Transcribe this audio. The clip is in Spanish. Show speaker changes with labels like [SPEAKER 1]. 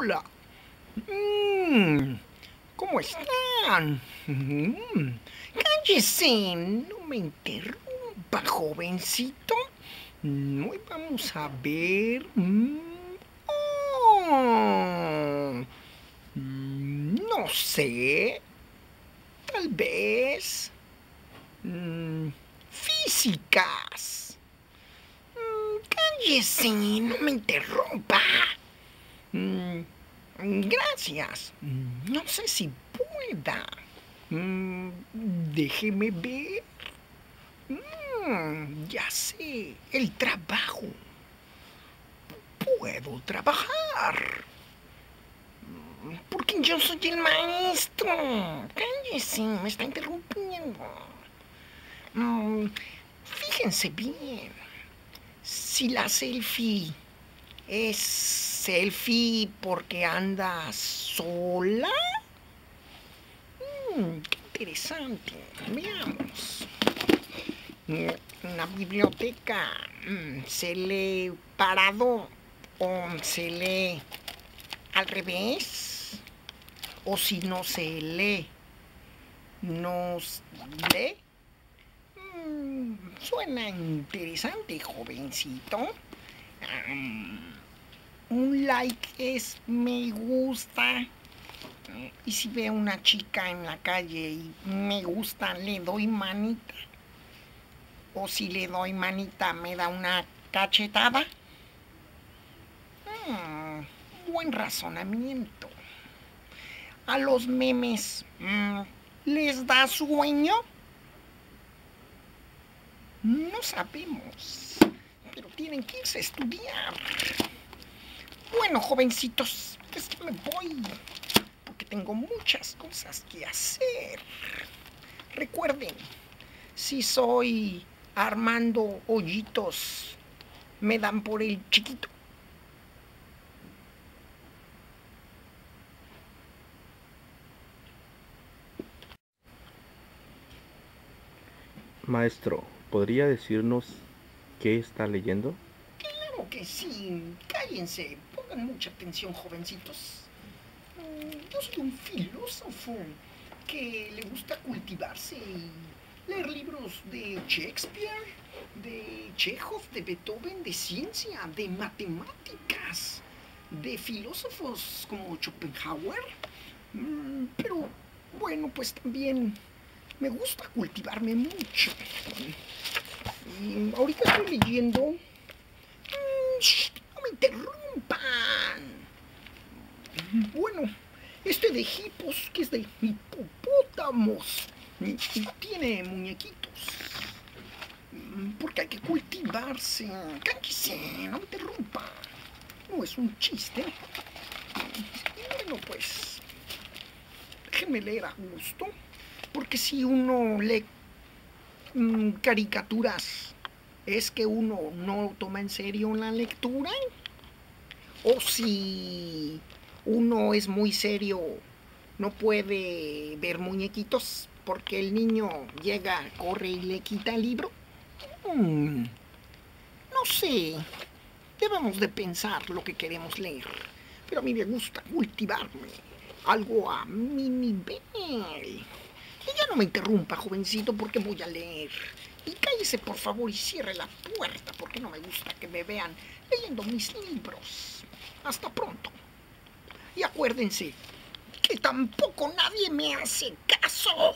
[SPEAKER 1] Hola. Mm, ¿Cómo están? Mm, no me interrumpa, jovencito. Mm, Hoy vamos a ver... mm, oh, no sé. Tal vez... mm, físicas. Mm, Cállese, no me interrumpa. Mm, Gracias. Mm, No sé si pueda. Mm, Déjeme ver. Ya sé, el trabajo. Puedo trabajar. Porque yo soy el maestro. Cállese, me está interrumpiendo. Fíjense bien. Si la selfie es selfie porque anda sola. Mm, qué interesante. Veamos. Mm, la biblioteca mm, se lee parado o se lee al revés. O si no se lee, no s- lee. Mm, Suena interesante, jovencito. Am, un like es me gusta. Y si veo una chica en la calle y me gusta, le doy manita. O si le doy manita, me da una cachetada. Mm, buen razonamiento. A los memes, mm, ¿les da sueño? No sabemos, pero tienen que irse a estudiar. Bueno, jovencitos, es que me voy, porque tengo muchas cosas que hacer. Recuerden, si soy Armando Hoyitos, me dan por el chiquito.
[SPEAKER 2] Maestro, ¿podría decirnos qué está leyendo?
[SPEAKER 1] Claro que sí, cállense, pongan mucha atención, jovencitos. Mm, Yo soy un filósofo que le gusta cultivarse y leer libros de Shakespeare, de Chekhov, de Beethoven, de ciencia, de matemáticas, de filósofos como Schopenhauer. Mm, Pero bueno, pues también me gusta cultivarme mucho. Y ahorita estoy leyendo Mm, shh, ¡No me interrumpan! Bueno, este de hipos, que es de hipopótamos, y tiene muñequitos. Mm, Porque hay que cultivarse. Cállese, no interrumpa. No es un chiste. Y bueno, pues, déjenme leer a gusto. Porque si uno lee mm, caricaturas es que uno no toma en serio la lectura o si uno es muy serio no puede ver muñequitos porque el niño llega, corre y le quita el libro. Mm, no sé, debemos de pensar lo que queremos leer, pero a mí me gusta cultivarme algo a mi nivel. Y ya no me interrumpa, jovencito, porque voy a leer. Y cállese, por favor, y cierre la puerta, porque no me gusta que me vean leyendo mis libros. Hasta pronto. Y acuérdense que tampoco nadie me hace caso.